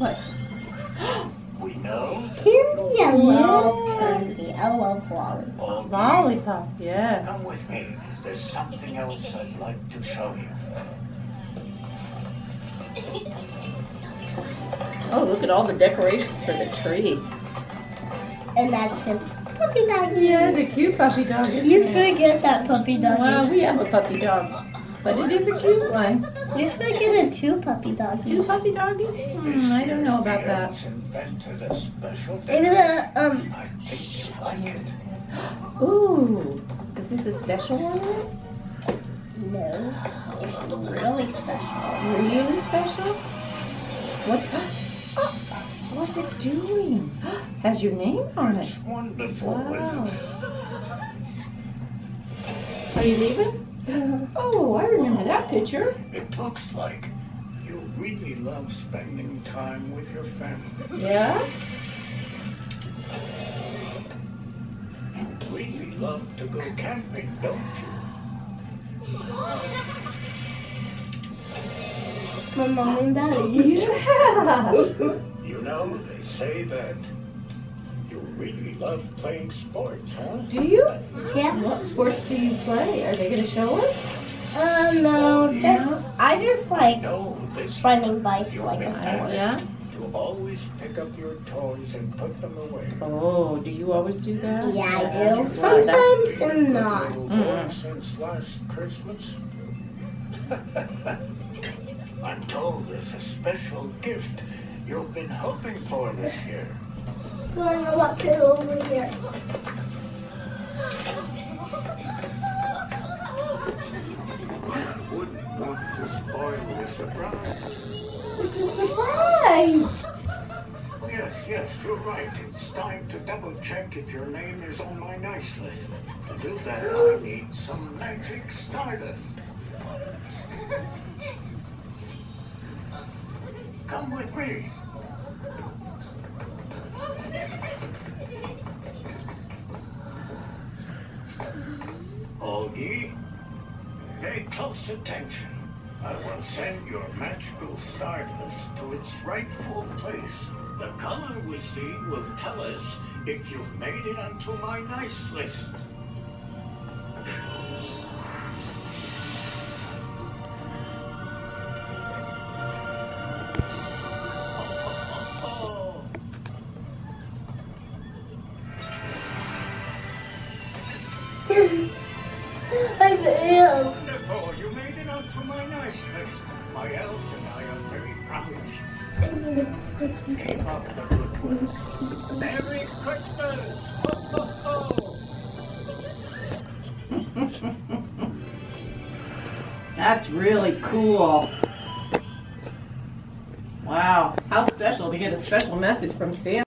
What? We know Candy, I love candy. I love lollipops. all Lollipops, yes. Come with me. There's something else I'd like to show you. Oh, look at all the decorations for the tree. And that's his puppy doggy. Yeah, the cute puppy dog. You it? forget that puppy dog. Well, we have a puppy dog, but it is a cute one. You should get a two puppy doggy. Two puppy doggies? Hmm, I don't know about that. elves invented a special Maybe decoration. the um I think you like Here it. it. Ooh, is this a special one? no, it's really special. Really special? What's oh, what's it doing? Has your name on it. It's wonderful, Wow. Are you leaving? Oh, I remember that picture. It looks like you really love spending time with your family. Yeah? You really love to go camping, don't you? My mom and daddy. Yeah. You know, they say that you really love playing sports, huh? Do you? Yeah. What sports do you play? Are they going to show us? Uh, no, just I just like No, this bikes like been a sport. Yeah? to always pick up your toys and put them away. Oh, do you always do that? Yeah, I do. Sometimes and not. Mm. since last Christmas. I'm told there's a special gift you've been hoping for this year. You wanna know what's over here? I wouldn't want to spoil the surprise. It's a surprise. Yes, yes, you're right. It's time to double check if your name is on my nice list. To do that, I need some magic stardust. Come with me. Auggie, pay close attention. I will send your magical stardust to its rightful place. The color we see will tell us if you've made it onto my nice list. I am. wonderful! You made it onto my nice list. My elves and I are very proud of you. Keep up the good work. Merry Christmas! Ho, ho, ho! That's really cool. Wow. How special to get a special message from Santa.